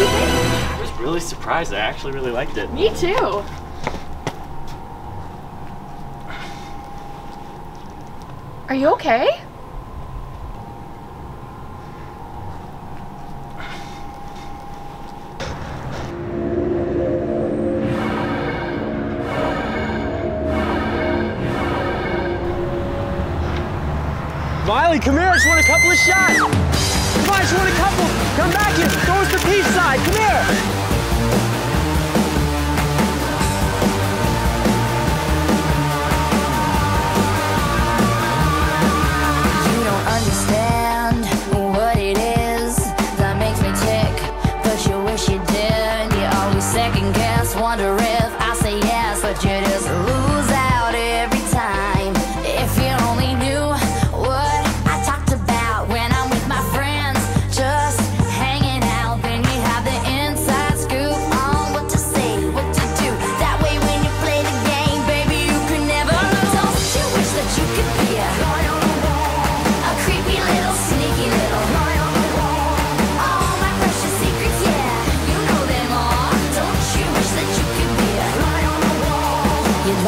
do you think? I was really surprised. I actually really liked it. Me too. Are you okay? Miley, come here. I just want a couple of shots. Come on, I just want a couple. Come back here. Towards the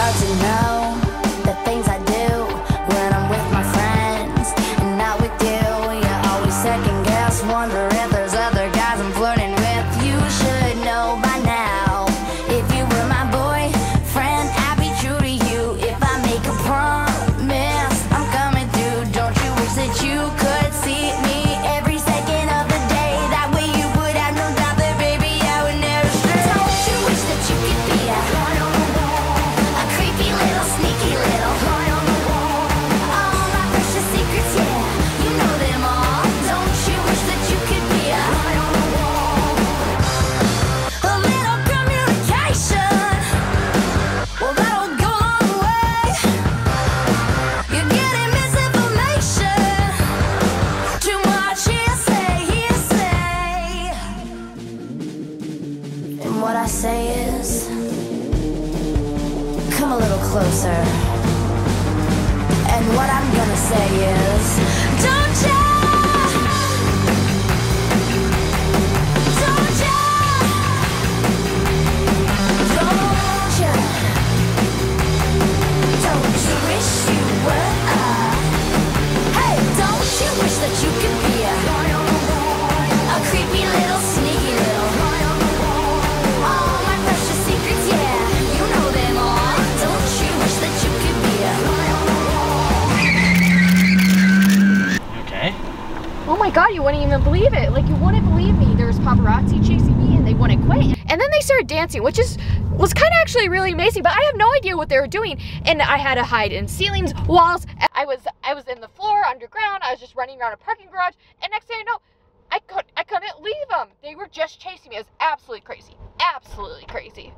Love to know say is, come a little closer. And what I'm gonna say is, god, you wouldn't even believe it. Like you wouldn't believe me. There was paparazzi chasing me and they wouldn't quit. And then they started dancing, which is was kind of actually really amazing, but I have no idea what they were doing. And I had to hide in ceilings, walls. I was I was in the floor underground. I was just running around a parking garage. And next thing I know, I could I couldn't leave them. They were just chasing me. It was absolutely crazy. Absolutely crazy.